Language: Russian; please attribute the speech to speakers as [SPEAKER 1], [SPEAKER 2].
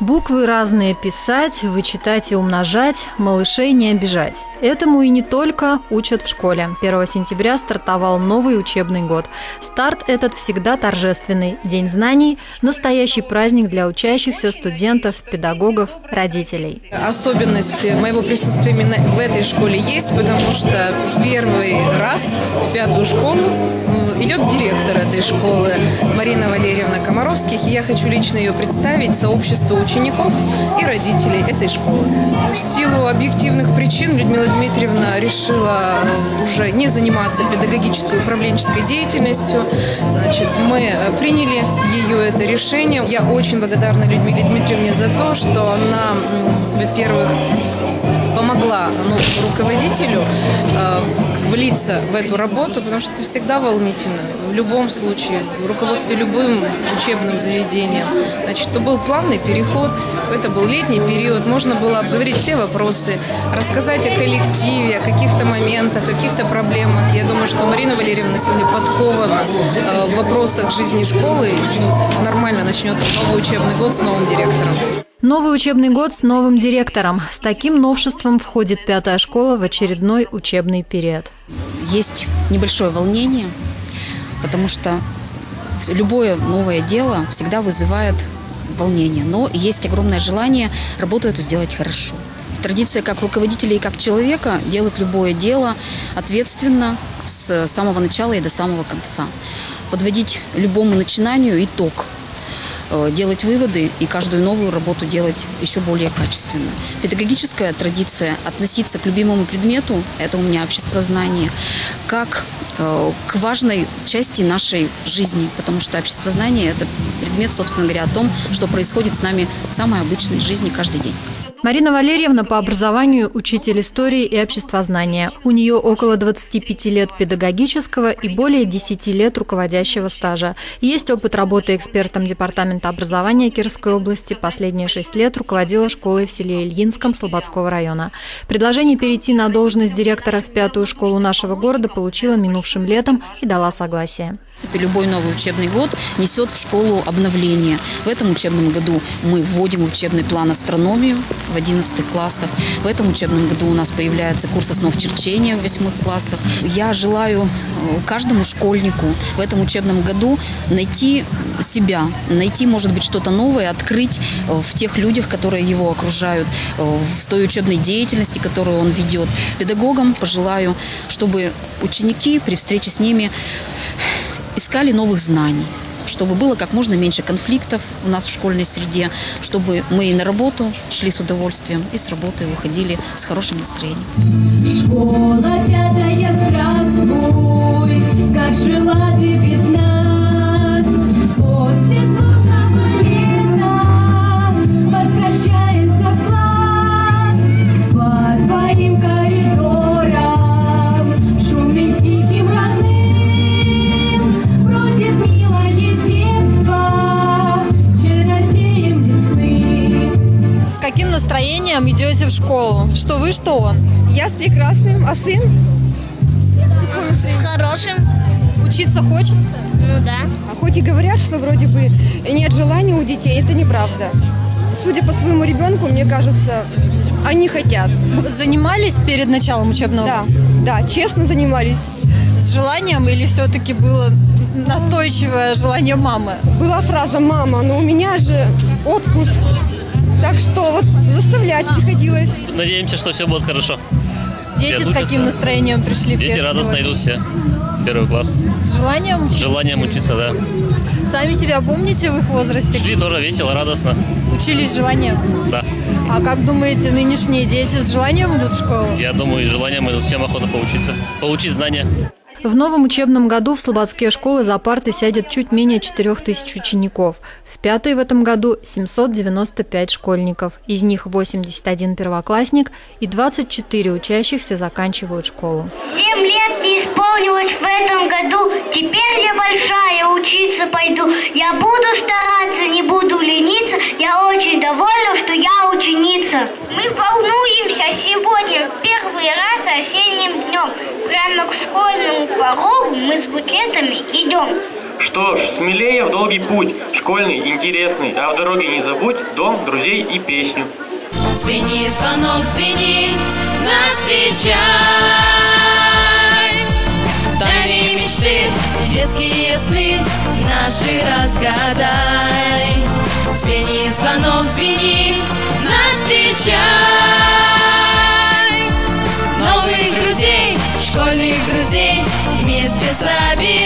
[SPEAKER 1] Буквы разные писать, вычитать и умножать, малышей не обижать. Этому и не только учат в школе. 1 сентября стартовал новый учебный год. Старт этот всегда торжественный. День знаний – настоящий праздник для учащихся, студентов, педагогов, родителей.
[SPEAKER 2] Особенность моего присутствия именно в этой школе есть, потому что первый раз в пятую школу идет директор этой школы Марина Валерьевна Комаровских, и я хочу лично ее представить сообществу учеников и родителей этой школы. В силу объективных причин Людмила Дмитриевна решила уже не заниматься педагогической управленческой деятельностью. Значит, мы приняли ее это решение. Я очень благодарна Людмиле Дмитриевне за то, что она, во-первых, помогла ну, руководителю э, влиться в эту работу, потому что это всегда волнительно. В любом случае, в руководстве любым учебным заведением. Значит, то был плавный переход, это был летний период, можно было обговорить все вопросы, рассказать о коллективе, о каких-то моментах, каких-то проблемах. Я думаю, что Марина Валерьевна сегодня подкована э, в вопросах жизни школы. Нормально начнется новый учебный год с новым директором.
[SPEAKER 1] Новый учебный год с новым директором. С таким новшеством входит пятая школа в очередной учебный период.
[SPEAKER 3] Есть небольшое волнение, потому что любое новое дело всегда вызывает волнение, но есть огромное желание работу эту сделать хорошо. Традиция как руководителя и как человека делать любое дело ответственно с самого начала и до самого конца. Подводить любому начинанию итог – делать выводы и каждую новую работу делать еще более качественно. Педагогическая традиция относиться к любимому предмету, это у меня общество знания, как э, к важной части нашей жизни, потому что общество знания – это предмет, собственно говоря, о том, что происходит с нами в самой обычной жизни каждый день.
[SPEAKER 1] Марина Валерьевна по образованию учитель истории и обществознания. У нее около 25 лет педагогического и более 10 лет руководящего стажа. Есть опыт работы экспертом Департамента образования Кировской области. Последние 6 лет руководила школой в селе Ильинском Слободского района. Предложение перейти на должность директора в пятую школу нашего города получила минувшим летом и дала согласие.
[SPEAKER 3] Любой новый учебный год несет в школу обновление. В этом учебном году мы вводим в учебный план астрономию в 11 классах. В этом учебном году у нас появляется курс основ черчения в 8 классах. Я желаю э, каждому школьнику в этом учебном году найти себя, найти, может быть, что-то новое, открыть э, в тех людях, которые его окружают, э, в той учебной деятельности, которую он ведет. Педагогам пожелаю, чтобы ученики при встрече с ними искали новых знаний, чтобы было как можно меньше конфликтов у нас в школьной среде, чтобы мы и на работу шли с удовольствием, и с работы выходили с хорошим настроением. Школа
[SPEAKER 1] настроением идете в школу? Что вы, что он?
[SPEAKER 4] Я с прекрасным, а сын?
[SPEAKER 5] С хорошим.
[SPEAKER 1] Учиться хочется?
[SPEAKER 5] Ну да.
[SPEAKER 4] А хоть и говорят, что вроде бы нет желания у детей, это неправда. Судя по своему ребенку, мне кажется, они хотят.
[SPEAKER 1] Занимались перед началом учебного?
[SPEAKER 4] Да, да, честно занимались.
[SPEAKER 1] С желанием или все-таки было настойчивое желание мамы?
[SPEAKER 4] Была фраза «мама», но у меня же отпуск так что вот заставлять приходилось.
[SPEAKER 6] Надеемся, что все будет хорошо.
[SPEAKER 1] Дети с каким настроением пришли?
[SPEAKER 6] Дети радостно идут все. Первый класс.
[SPEAKER 1] С желанием учиться?
[SPEAKER 6] С желанием учиться, да.
[SPEAKER 1] Сами себя помните в их возрасте?
[SPEAKER 6] Шли тоже весело, радостно.
[SPEAKER 1] Учились с желанием?
[SPEAKER 6] Да.
[SPEAKER 1] А как думаете, нынешние дети с желанием идут в школу?
[SPEAKER 6] Я думаю, с желанием идут всем охота поучиться. Получить знания.
[SPEAKER 1] В новом учебном году в слободские школы за парты сядет чуть менее 4 тысяч учеников. В пятый в этом году 795 школьников. Из них 81 первоклассник и 24 учащихся заканчивают школу.
[SPEAKER 7] Семь лет не исполнилось в этом году. Теперь я большая, учиться пойду. Я буду стараться, не буду лениться. Я очень довольна, что я ученица. Мы волнуемся сегодня первый раз порогу мы с букетами идем.
[SPEAKER 8] Что ж, смелее в долгий путь, школьный, интересный, а в дороге не забудь дом, друзей и песню.
[SPEAKER 9] Звени, звонок, звени, нас встречай. Тайные мечты, детские сны наши разгадай. Звени, звонок, звени, нас встречай. Друзей,